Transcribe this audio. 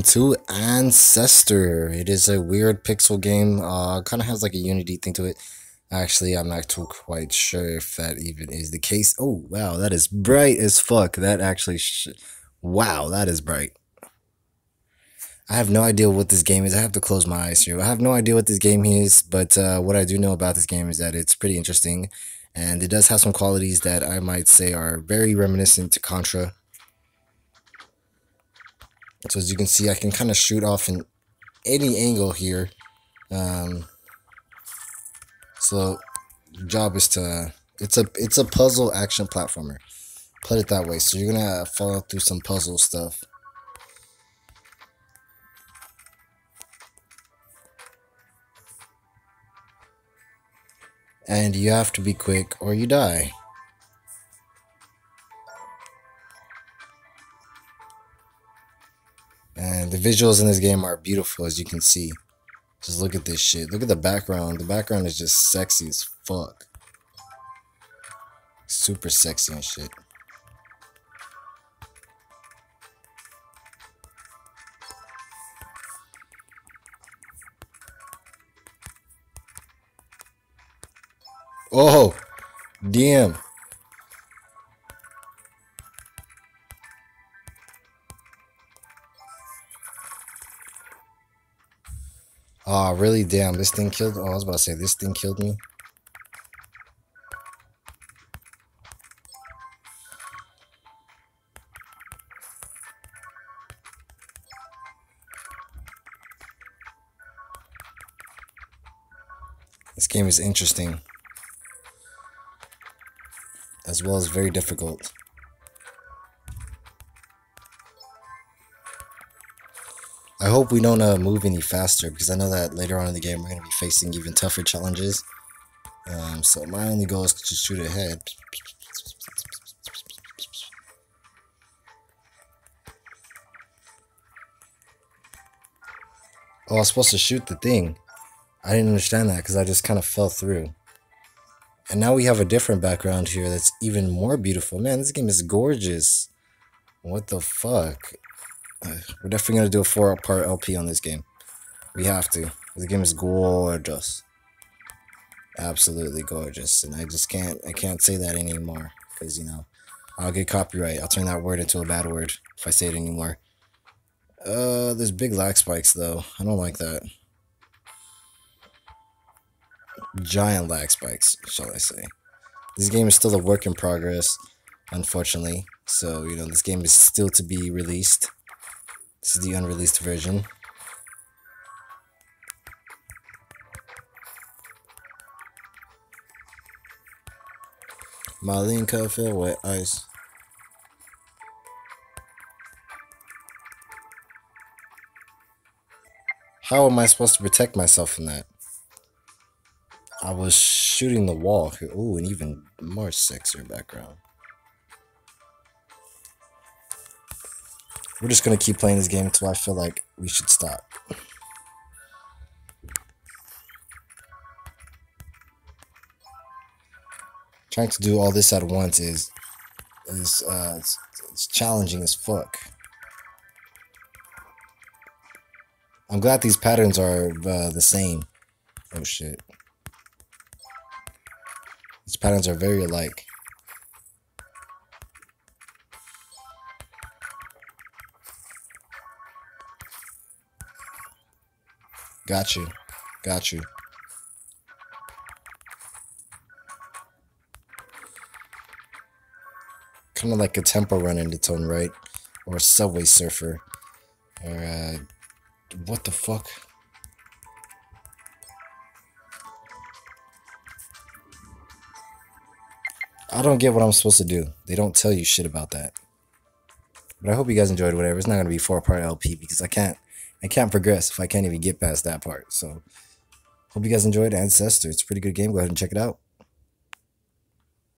welcome to Ancestor. It is a weird pixel game. Uh, kind of has like a Unity thing to it. Actually, I'm not too quite sure if that even is the case. Oh, wow, that is bright as fuck. That actually, wow, that is bright. I have no idea what this game is. I have to close my eyes here. I have no idea what this game is, but uh, what I do know about this game is that it's pretty interesting, and it does have some qualities that I might say are very reminiscent to Contra. So as you can see, I can kind of shoot off in any angle here. Um, so job is to it's a it's a puzzle action platformer. Put it that way. So you're gonna follow through some puzzle stuff. And you have to be quick or you die. The visuals in this game are beautiful as you can see. Just look at this shit. Look at the background. The background is just sexy as fuck. Super sexy and shit. Oh, damn. Oh, really? Damn, this thing killed. Oh, I was about to say, this thing killed me. This game is interesting. As well as very difficult. Hope we don't uh, move any faster because I know that later on in the game we're going to be facing even tougher challenges. Um, so my only goal is to shoot ahead. Oh, I was supposed to shoot the thing. I didn't understand that because I just kind of fell through. And now we have a different background here that's even more beautiful. Man, this game is gorgeous. What the fuck? We're definitely gonna do a four part LP on this game. We have to. The game is gorgeous. Absolutely gorgeous. And I just can't I can't say that anymore. Because you know, I'll get copyright. I'll turn that word into a bad word if I say it anymore. Uh there's big lag spikes though. I don't like that. Giant lag spikes, shall I say. This game is still a work in progress, unfortunately. So, you know, this game is still to be released. This is the unreleased version. Marlene feel wet ice. How am I supposed to protect myself from that? I was shooting the wall. Ooh, an even more sexier background. We're just going to keep playing this game until I feel like we should stop. Trying to do all this at once is is uh, it's, it's challenging as fuck. I'm glad these patterns are uh, the same. Oh shit. These patterns are very alike. Got you. Got you. Kind of like a Temple Run in its own right. Or a Subway Surfer. Or, uh, what the fuck? I don't get what I'm supposed to do. They don't tell you shit about that. But I hope you guys enjoyed whatever. It's not going to be four part LP because I can't I can't progress if I can't even get past that part. So, hope you guys enjoyed Ancestor. It's a pretty good game. Go ahead and check it out.